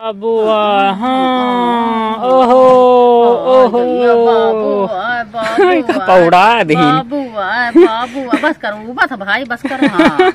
बाबुआ हाँ ओहो ओहो। पौड़ा बस करो बस भाई बस करो हाँ।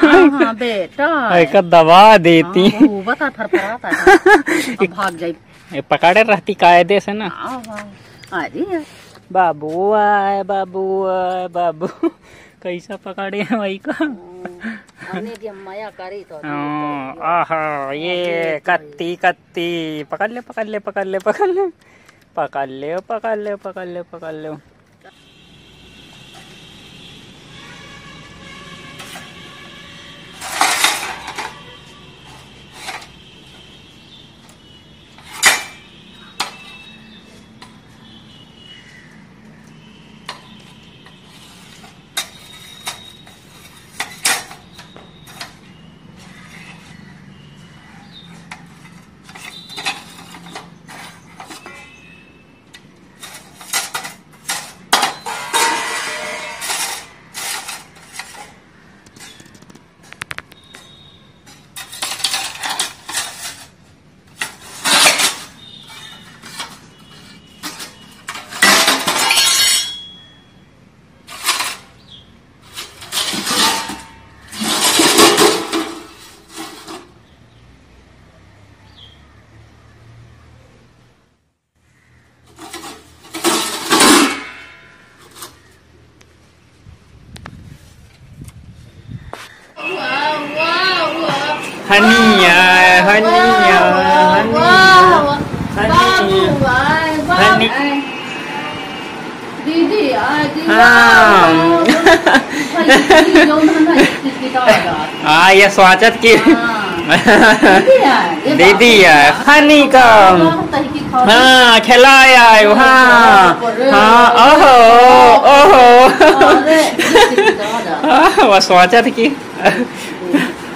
हाँ, हाँ बेटा। एक दबा देती हाँ, बता फरफराता भाग जाई। पकड़े रहती कायदे से ना। अरे बाबू आए बाबू आए बाबू। कैसा पकड़े हैं वही का? आहा ये कत्ती कत्ती। पकड़ ले पकड़ ले पकड़ ले पकड़ ले। पकड़ ले पकड़ ले पकड़ ले पकड़ ले। honey, uh, honey, uh, honey, wow. honey, honey. Didi, ah, didi. Ah. ah, ये स्वागत की दीदी है हनी का हाँ खिलाया हाँ हाँ ओहो ओहो वह स्वागत की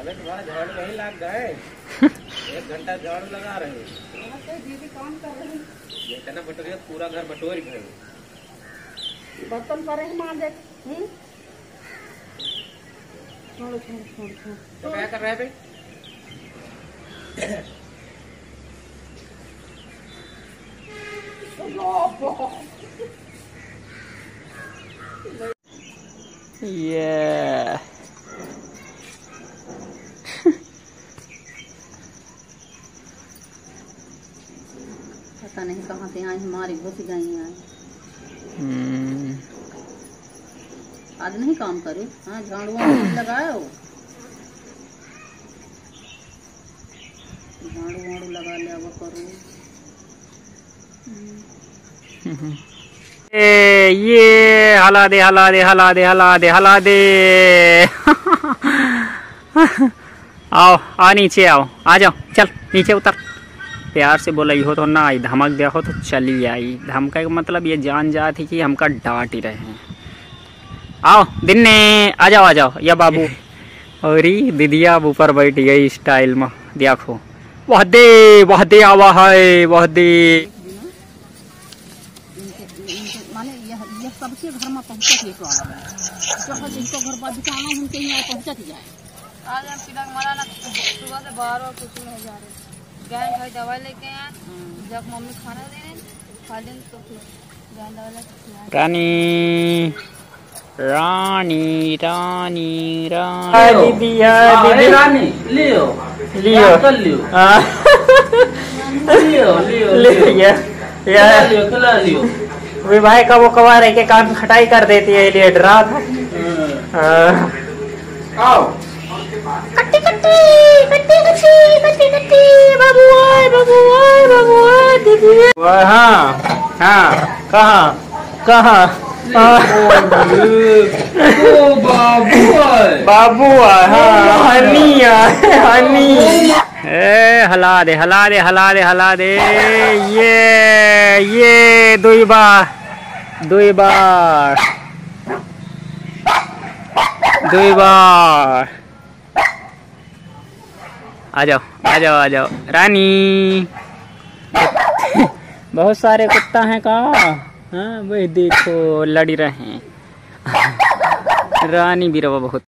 अबे तुम्हारा झाड़ू वही लग गए एक घंटा झाड़ू लगा रहे ये इतना बटोरिया पूरा घर बटोर गए बर्तन करे मान दे तो क्या कर रहे हैं भाई? ये नहीं कहाँ से आई हमारी घुस गई हैं आज नहीं काम करे? हाँ झाड़ू लगाओ झाड़ू वाड़ू लगा लिया वो करो। ए, ये हला दे हला दे हला दे हला दे हला दे आओ आ नीचे आओ आ जाओ चल नीचे उतर। प्यार से बोला हो तो ना आई धमक दिया हो तो चली आई। धमका का मतलब ये जान जा थी कि हमका डांट ही रहे हैं। आओ दिन्ने आ जाओ आ जाओ। या बाबू और ही दीदिया अब ऊपर बैठ गई स्टाइल में देखो। वह दे वह दे आवा है वह दे सबके घर में पहुंचत ही तो आना जिनको घर जाना उनके यहाँ पहुंचत ही जाए। आज हम तिलक मारा ना सुबह से बाहर और कुछ नहीं जा रहे। गए भाई दवाई लेके आए। जब मम्मी खाना दे रहे खा लें तो फिर रानी रानी रानी रानी। दीदिया दीदी रानी लियो। लियो। कर लियो? हाँ, लियो लियो लियो लियो। विवाह का वो कवा रह के कान खटाई कर देती है इसलिए डरा था हाँ। आओ। कट्टी कट्टी कट्टी कट्टी कट्टी कट्टी कहाँ? हाँ, बाबू हाँ हनी हनी ए हला दे हला दे हला दे हला दे ये ये दुई बार दुई बार दुई बार आ जाओ आ जाओ आ जाओ। रानी। बहुत सारे कुत्ता हैं का हाँ वही देखो लड़ी रहे हैं। रानी भी रवा बहुत।